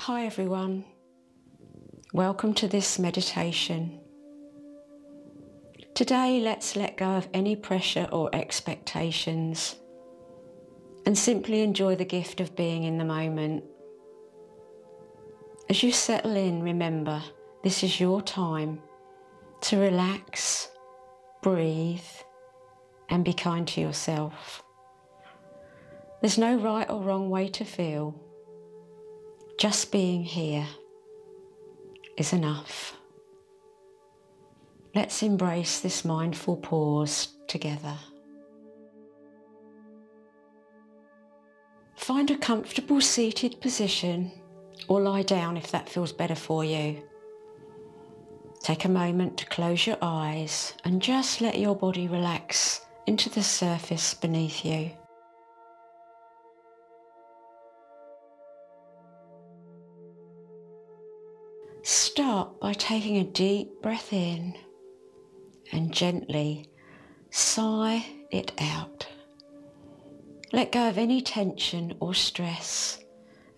Hi everyone. Welcome to this meditation. Today, let's let go of any pressure or expectations and simply enjoy the gift of being in the moment. As you settle in, remember this is your time to relax, breathe, and be kind to yourself. There's no right or wrong way to feel. Just being here is enough. Let's embrace this mindful pause together. Find a comfortable seated position or lie down if that feels better for you. Take a moment to close your eyes and just let your body relax into the surface beneath you. Start by taking a deep breath in and gently sigh it out. Let go of any tension or stress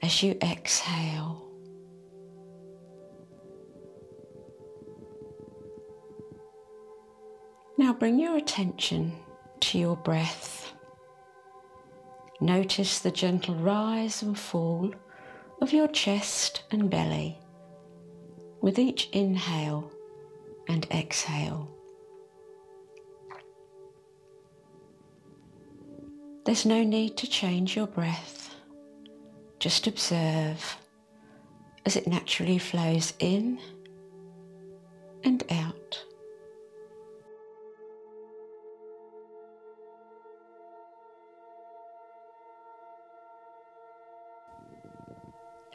as you exhale. Now bring your attention to your breath. Notice the gentle rise and fall of your chest and belly with each inhale and exhale. There's no need to change your breath. Just observe as it naturally flows in and out.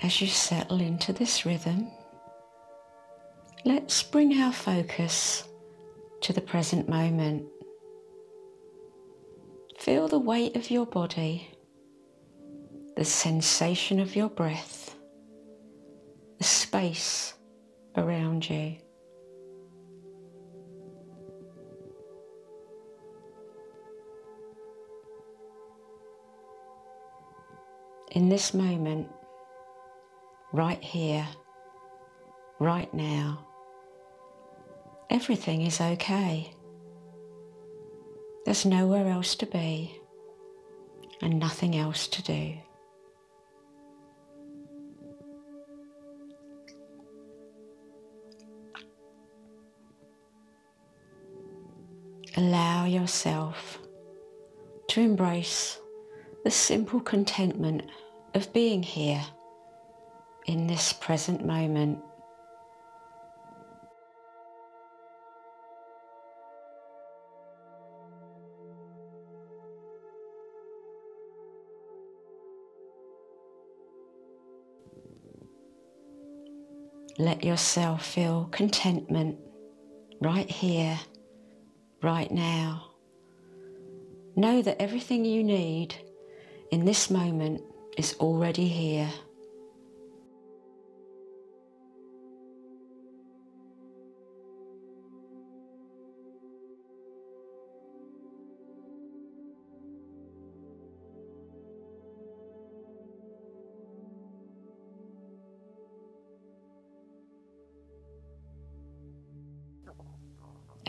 As you settle into this rhythm, let's bring our focus to the present moment. Feel the weight of your body, the sensation of your breath, the space around you. In this moment, right here, right now, everything is okay. There's nowhere else to be and nothing else to do. Allow yourself to embrace the simple contentment of being here in this present moment. Let yourself feel contentment right here, right now. Know that everything you need in this moment is already here.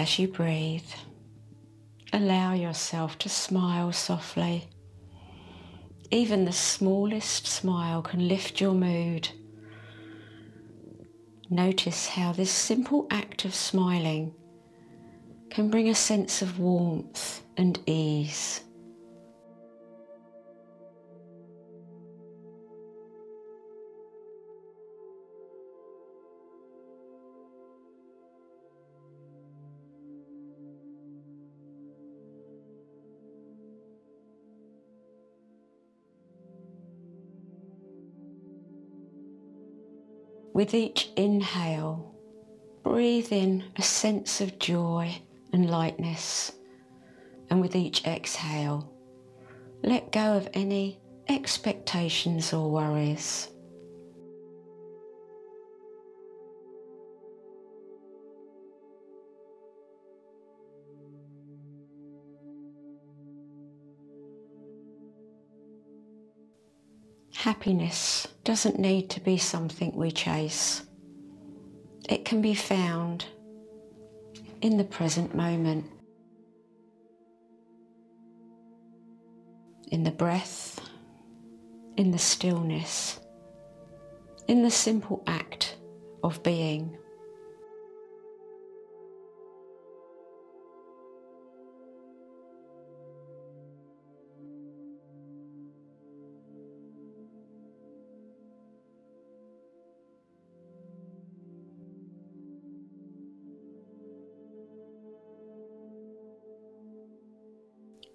As you breathe, allow yourself to smile softly. Even the smallest smile can lift your mood. Notice how this simple act of smiling can bring a sense of warmth and ease. With each inhale, breathe in a sense of joy and lightness. And with each exhale, let go of any expectations or worries. Happiness doesn't need to be something we chase. It can be found in the present moment. In the breath, in the stillness, in the simple act of being.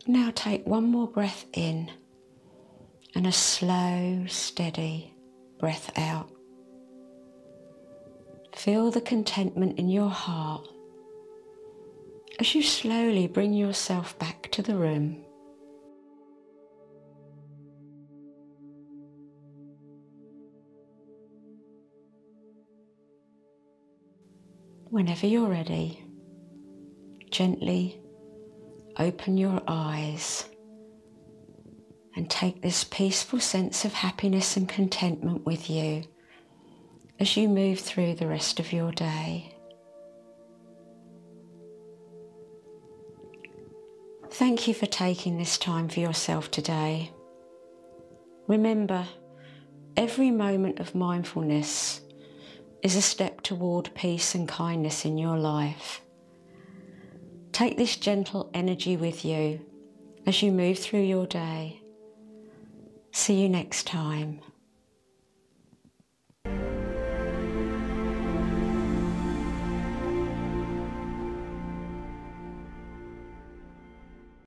Now take one more breath in and a slow, steady breath out. Feel the contentment in your heart as you slowly bring yourself back to the room. Whenever you're ready, gently open your eyes and take this peaceful sense of happiness and contentment with you as you move through the rest of your day. Thank you for taking this time for yourself today. Remember, every moment of mindfulness is a step toward peace and kindness in your life. Take this gentle energy with you as you move through your day. See you next time.